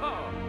ho!